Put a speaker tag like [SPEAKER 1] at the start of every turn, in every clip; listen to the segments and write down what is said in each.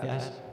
[SPEAKER 1] Gracias.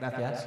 [SPEAKER 1] Gracias.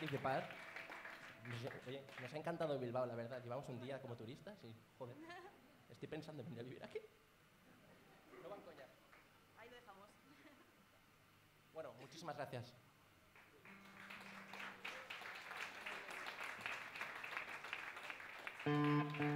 [SPEAKER 1] participar. Nos, ha encantado Bilbao, la verdad. Llevamos un día como turistas y, joder, estoy pensando en venir a vivir aquí. No van coña.
[SPEAKER 2] Ahí lo dejamos.
[SPEAKER 1] Bueno, muchísimas gracias.